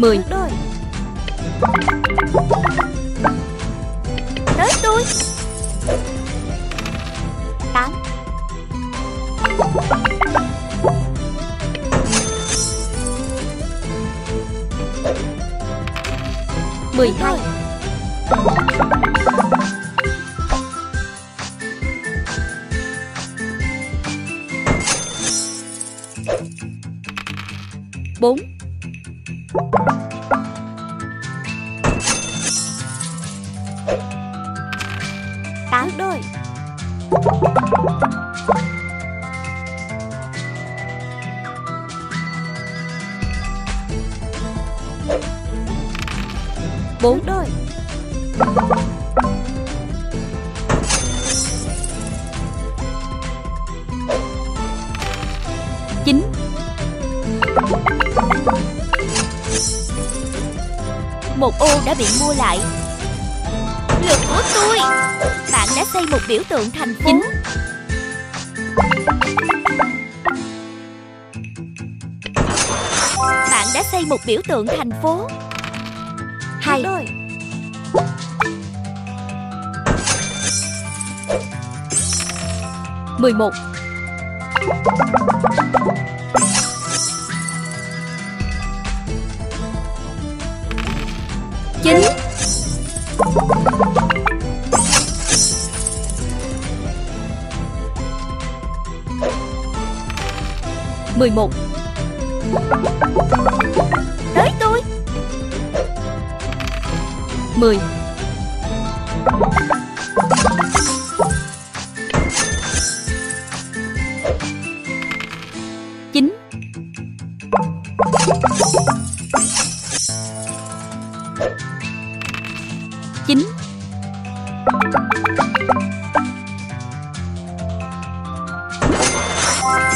10 Tới tôi. 8 12 4 Bốn đôi. Chín. Một ô đã bị mua lại. Lượt của tôi. Bạn đã xây một biểu tượng thành phố. Xây một biểu tượng thành phố. Hai Mười một. Chín. Mười một 10 9 9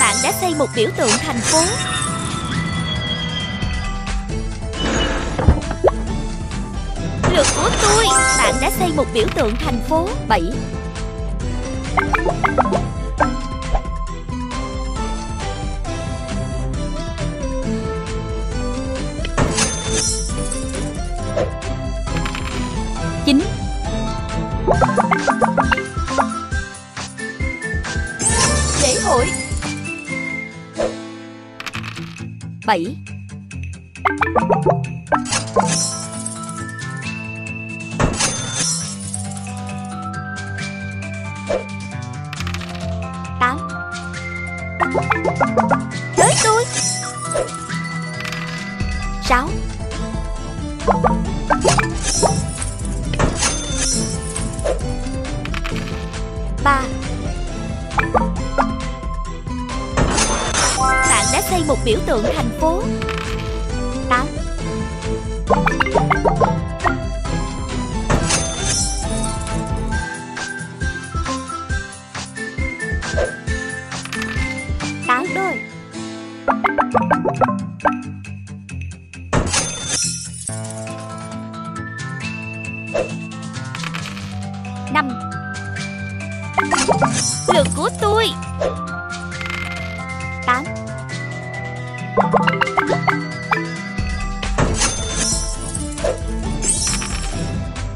Bạn đã xây một biểu tượng thành phố. lực của tôi. Bạn đã xây một biểu tượng thành phố. 7 9 Lễ hội. 7 6 3 Bạn đã xây một biểu tượng thành phố.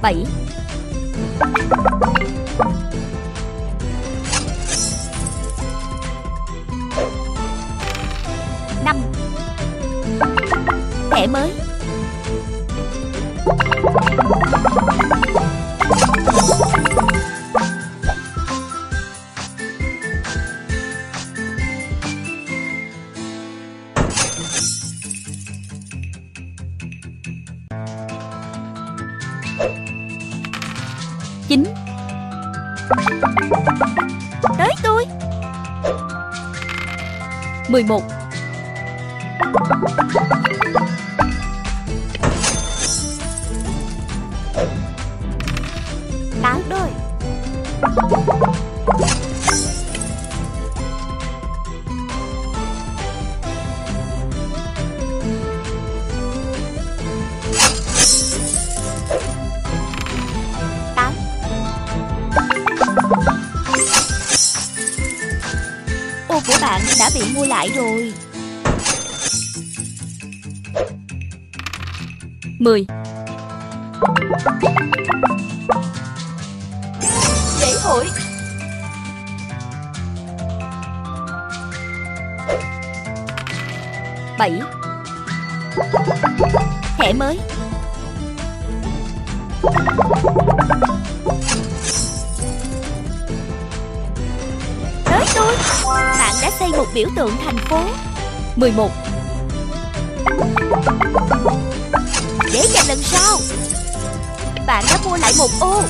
7 11 phải rồi. Mười. Lễ hội Bảy. Thẻ mới. Tới tôi. Bạn đã xây một biểu tượng thành phố. Mười một. Để dành lần sau, Bạn đã mua lại một ô.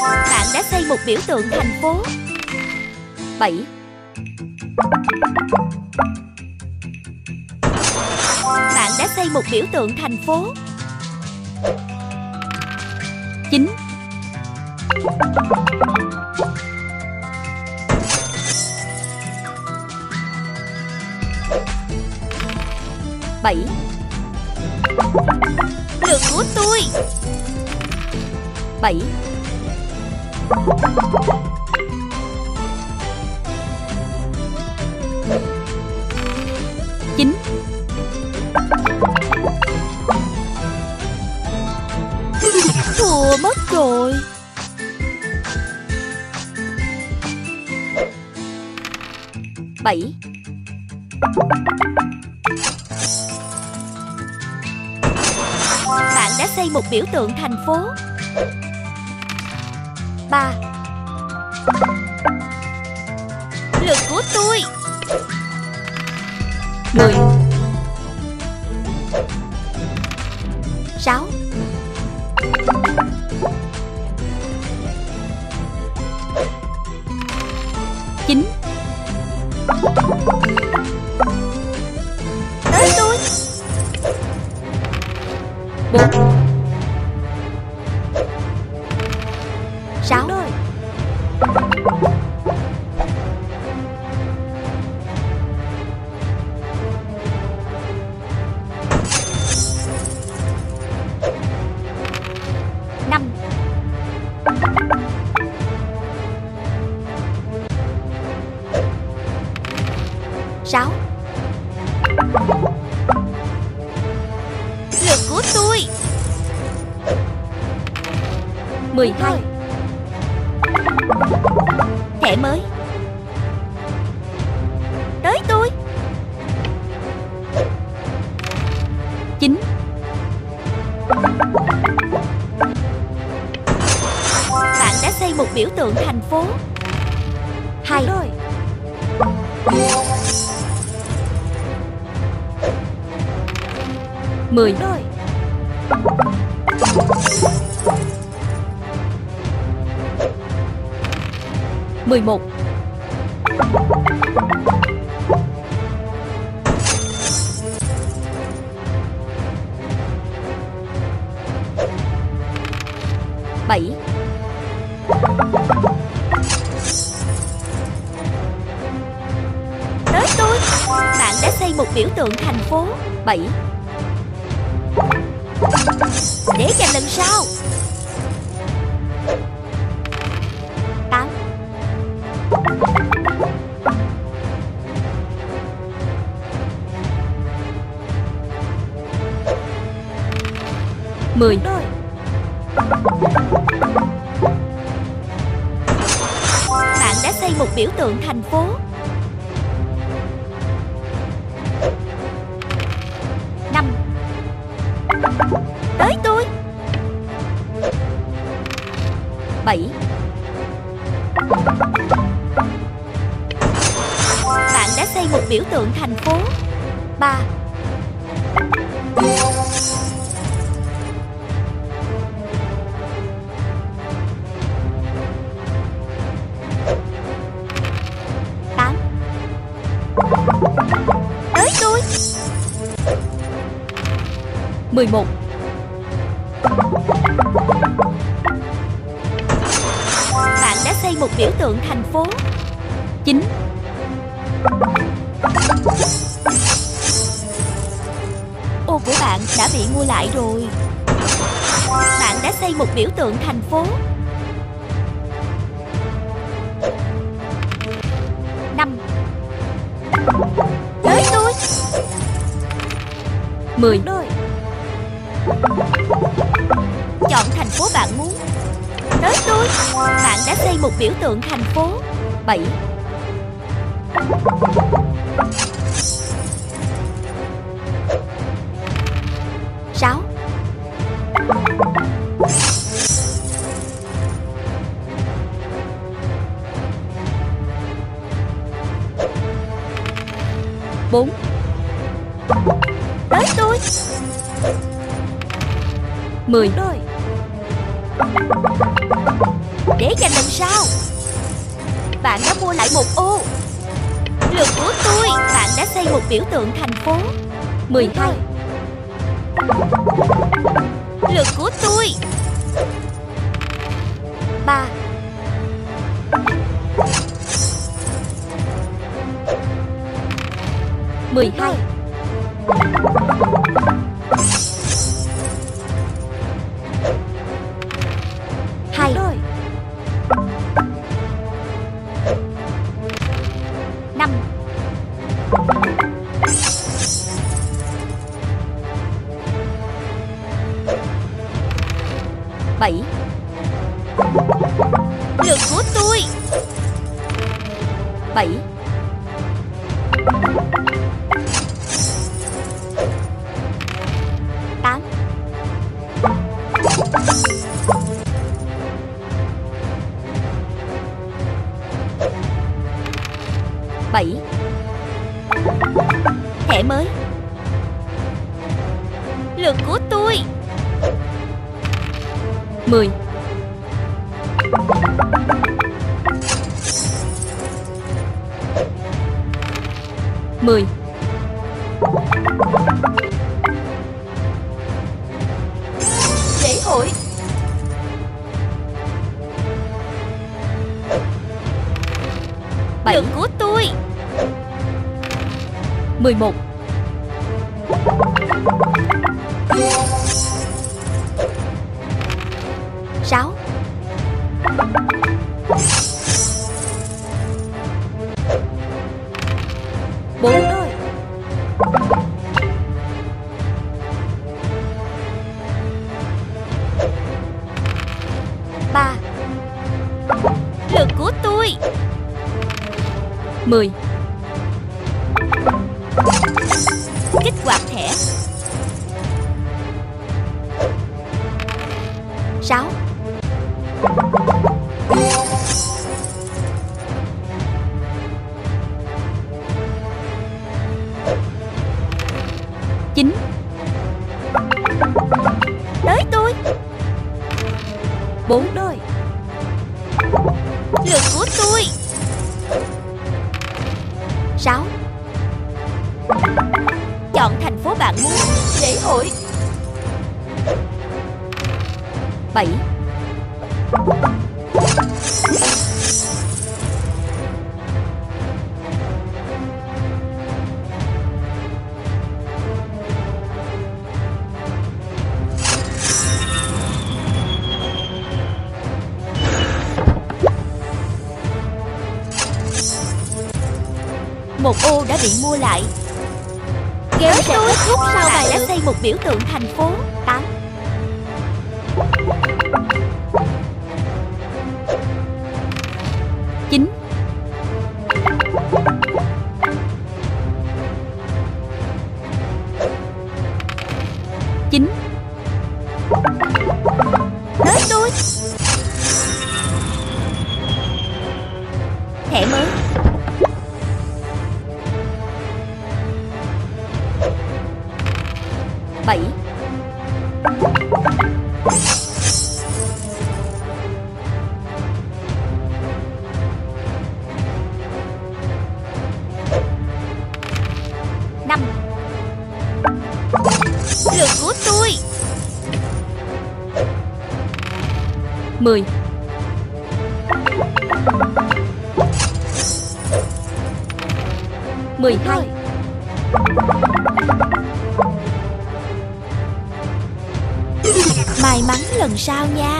Bạn đã xây một biểu tượng thành phố. Bảy. Bạn đã xây một biểu tượng thành phố. Chín. Bảy. Lượt của tôi. Bảy. Chín. Thua mất rồi. Bảy. Bạn đã xây một biểu tượng thành phố. sáu. Lượt của tôi 12 Thẻ mới Tới tôi chín. Bạn đã xây một biểu tượng thành phố hai. Rồi Mười. Rồi Mười một. Bảy. Tới tôi. Bạn đã xây một biểu tượng thành phố. Bảy. Để dành lần sau. Tám. Mười. Bạn đã xây một biểu tượng thành phố. biểu tượng thành phố. 3 8 Tới tôi. 11 Bạn đã xây một biểu tượng thành phố. 9 đã bị mua lại rồi. Bạn đã xây một biểu tượng thành phố. Năm. Tới tôi. Mười. Đôi. Chọn thành phố bạn muốn. Tới tôi. Bạn đã xây một biểu tượng thành phố. Bảy. 4 Tới tôi. 10 đôi Để dành làm sao? Bạn đã mua lại một ô. Lượt của tôi, Bạn đã xây một biểu tượng thành phố. 12 Lượt của tôi. 3 12 2 đôi 5 7 Lượt của tôi. 7 Lễ hội bảy của tôi. 11 6 Một ô đã bị mua lại. Kéo sẽ kết thúc sau bạn đã xây một biểu tượng thành phố 7 sao nha?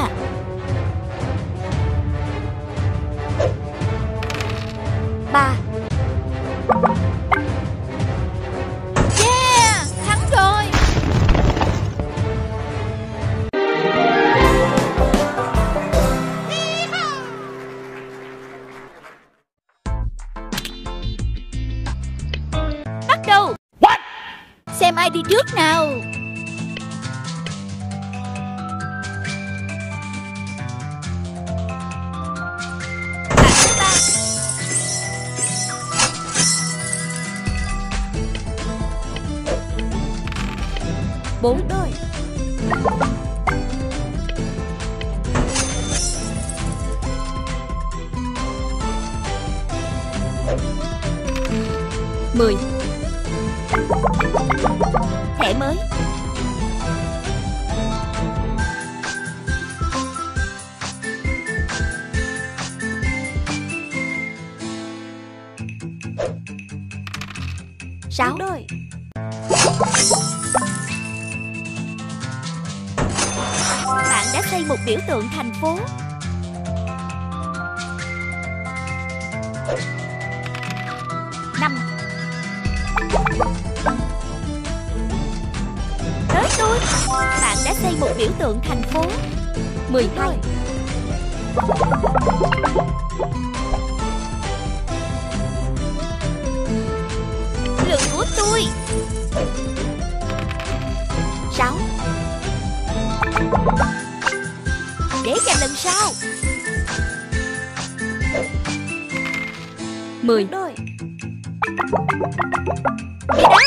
Mới. Sáu. Đôi Bạn đã xây một biểu tượng thành phố. Xây một biểu tượng thành phố. Mười Lượng của tôi. Sáu. Để dành lần sau. Mười. Đôi Đi đó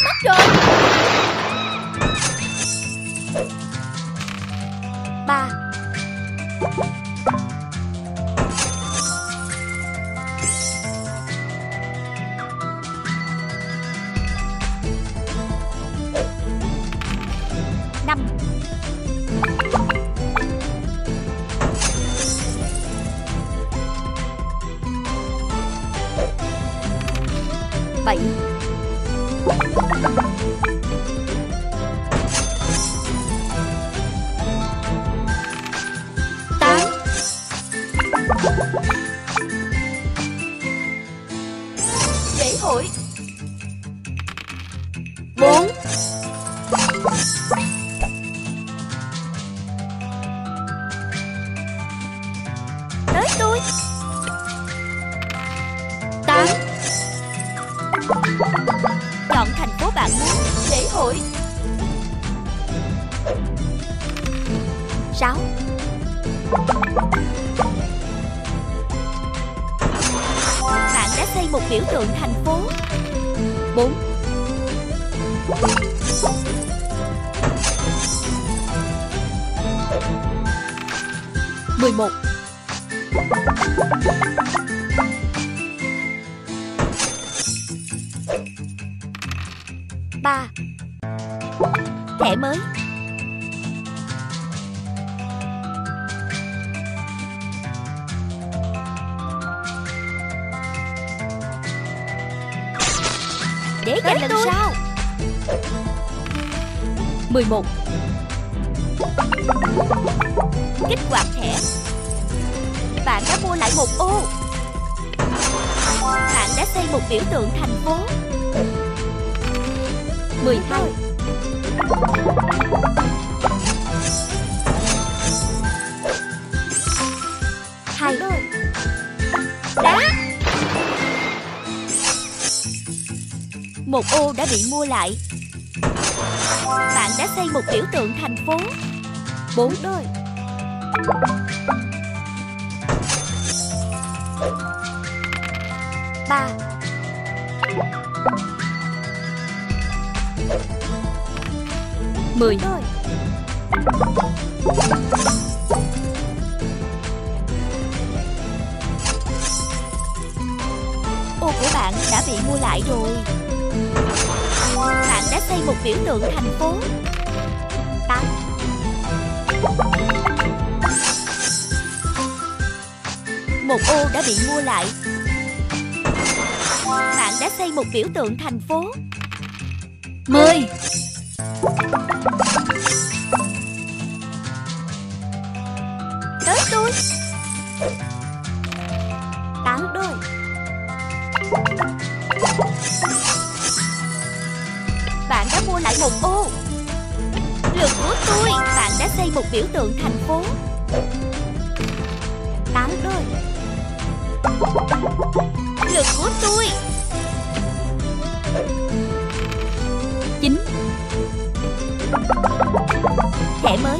11 3 Thẻ mới. Để dành lần tôi. sau. 11 Kích hoạt thẻ. Bạn đã mua lại một ô. Bạn đã xây một biểu tượng thành phố. Mười hai. Hai. Đôi Đá. Một ô đã bị mua lại. Bạn đã xây một biểu tượng thành phố. Bốn. đôi 10 Ô của bạn đã bị mua lại rồi. Bạn đã xây một biểu tượng thành phố. 8 Một ô đã bị mua lại. Bạn đã xây một biểu tượng thành phố. 10 một biểu tượng thành phố. Tám đôi. Lượt của tôi. Chín. Thẻ mới.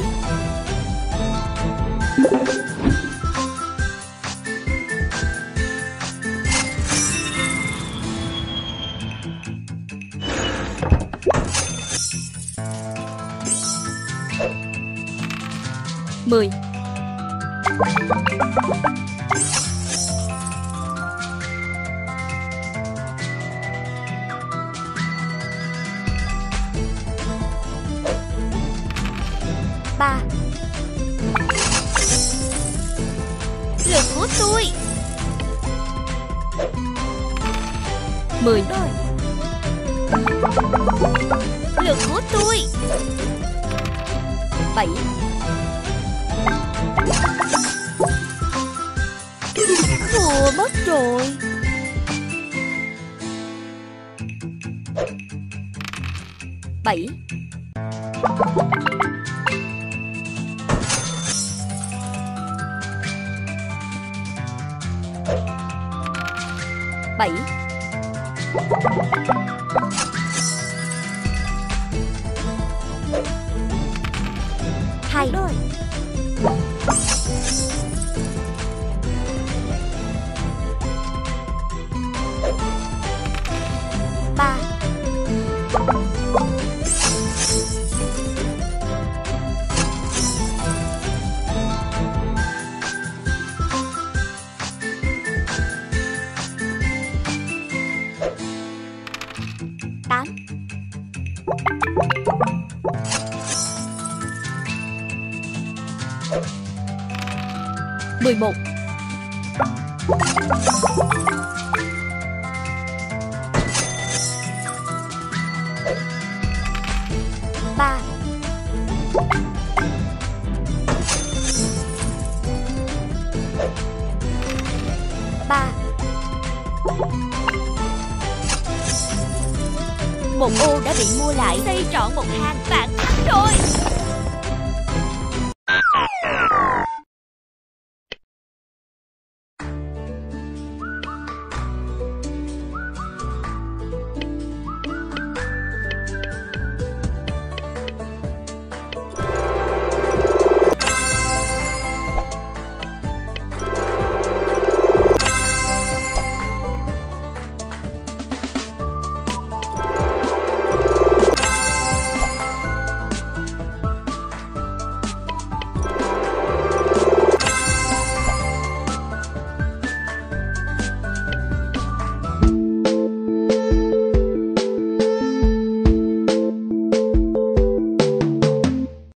7 Thua mất rồi. Bảy. Bảy. 11